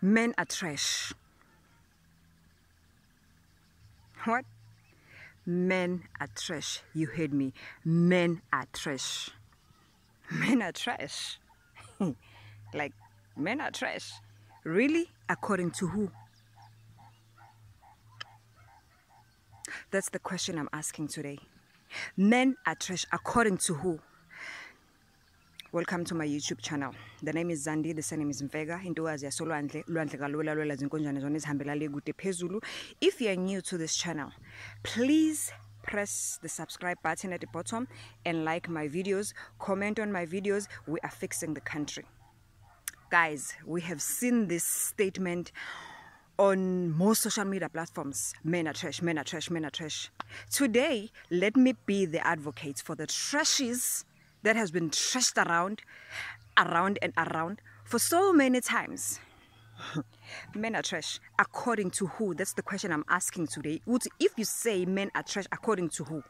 men are trash. What? Men are trash. You heard me. Men are trash. Men are trash. Like men are trash. Really? According to who? That's the question i'm asking today. Men are trash according to who welcome to my youtube channel. The name is Zandy the surname is Mfeka intokazi yasolwandle lwandle kalula lwela zinkonjane zona ezihambela le kude phezulu. If you are new to this channel please press the subscribe button at the bottom and like my videos. Comment on my videos. We are fixing the country. Guys we have seen this statement on most social media platforms. Men are trash men are trash men are trash. Today let me be the advocate for the trashes that has been trashed around around and around for so many times. Men are trash according to who? That's the question i'm asking today. Would if you say men are trash according to who?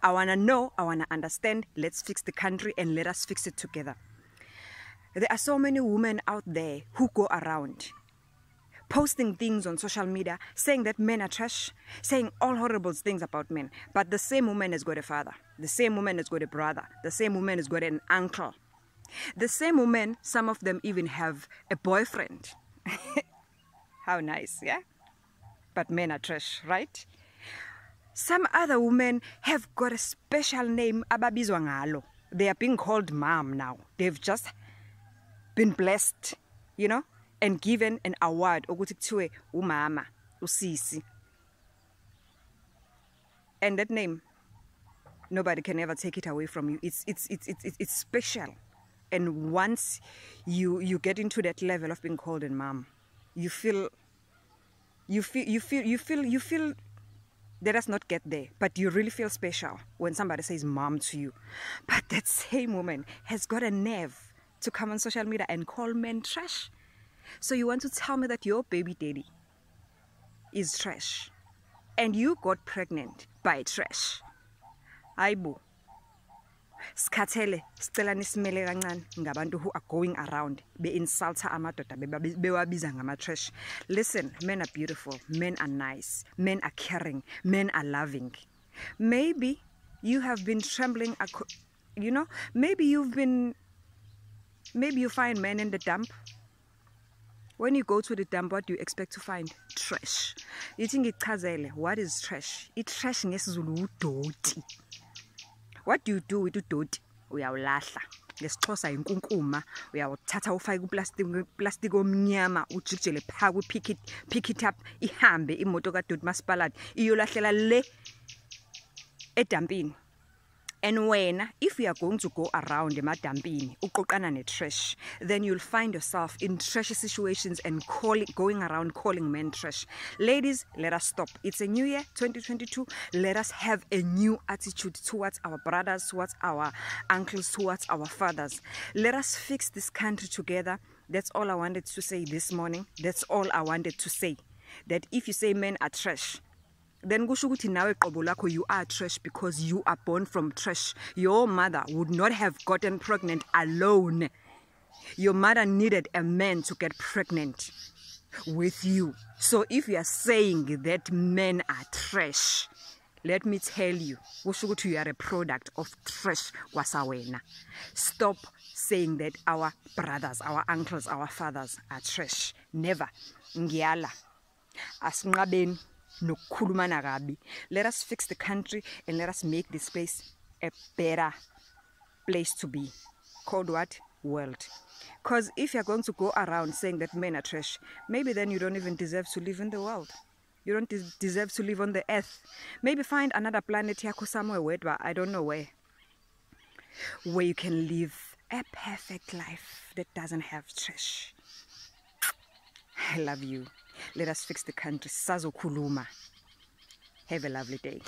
I want to know i want to understand. Let's fix the country and let us fix it together. There are so many women out there who go around posting things on social media saying that men are trash, saying all horrible things about men. But the same woman has got a father, the same woman has got a brother, the same woman has got an uncle. The same woman, some of them even have a boyfriend. How nice, yeah? But men are trash, right? Some other women have got a special name, ababizwa ngalo. They are being called mom now. They've just been blessed, you know, and given an award ukuthi kuthiwe umama usisi. And that name nobody can ever take it away from you. It's it's it's it's, it's special. And once you you get into that level of being called a mom you feel you feel you feel you feel you feel let us not get there. But you really feel special when somebody says mom to you. But that same woman has got a nerve to come on social media and call men trash so you want to tell me that your baby daddy is trash and you got pregnant by trash? Hayibo sikhathele sicela nisimele kancane. Ngabantu who are going around be-insulta amadoda bewabiza ngama-trash. Listen men are beautiful men are nice men are caring men are loving. Maybe you have been trembling you know maybe you've been maybe you find men in the dump when you go to the dump what do you expect to find? Trash. Yithi ngichazele what is trash? I-trash ngesizulu udoti. What do you do with udoti? Uyawulahla. Ngesixhosa inkunkuma uyawuthatha ufake kuplastiki omnyama ujikijele phaa kwi-pick it up ihambe imoto kadoti masipalati iyolahlela le edampini. And when, if you are going to go around emadampini uqoqana ne-trash then you'll find yourself in trashy situations and calling, going around calling men trash. Ladies let us stop. It's a new year 2022 let us have a new attitude towards our brothers towards our uncles towards our fathers. Let us fix this country together. That's all i wanted to say this morning. That's all i wanted to say. That if you say men are trash then kusho ukuthi nawe qobo lakho you are trash because you are born from trash. Your mother would not have gotten pregnant alone. Your mother needed a man to get pregnant with you. So if you are saying that men are trash let me tell you kusho ukuthi you are a product of trash kwasawena. Stop saying that our brothers our uncles our fathers are trash. Never. Ngiyala. Asinqabeni nokukhulumana kabi let us fix the country and let us make this place a better place to be. Called what? World. Because if you're going to go around saying that men are trash maybe then you don't even deserve to live in the world. You don't des deserve to live on the earth. Maybe find another planet yakho somewhere where But i don't know where where you can live a perfect life that doesn't have trash. I love you let us fix the country. Sazokhuluma. Have a lovely day